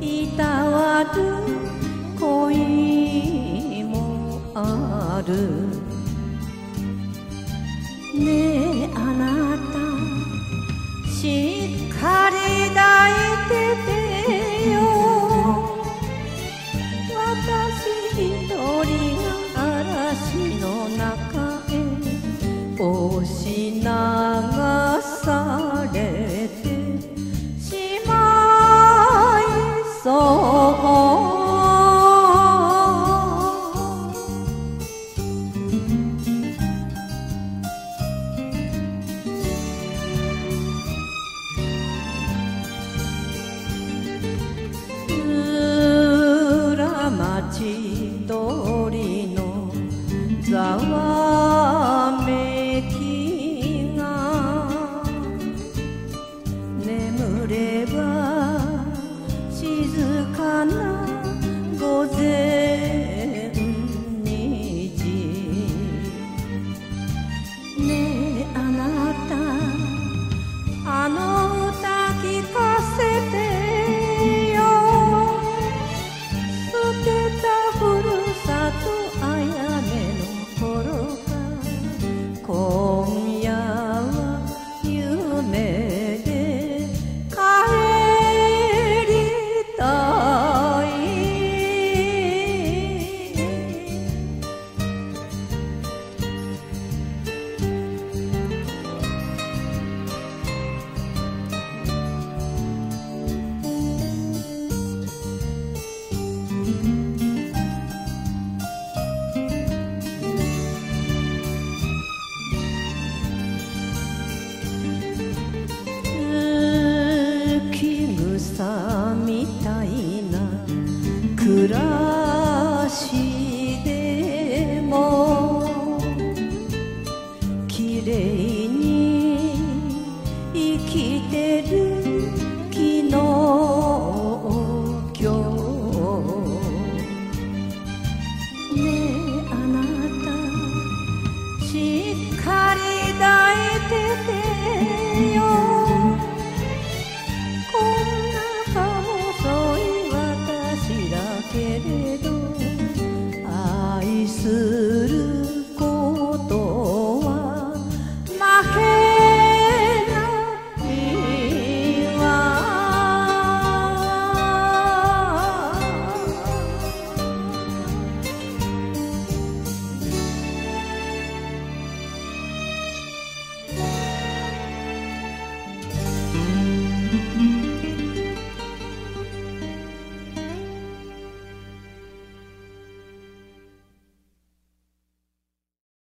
いたわるこいもある。ねえあなた。しっかり抱いてて。きのきょう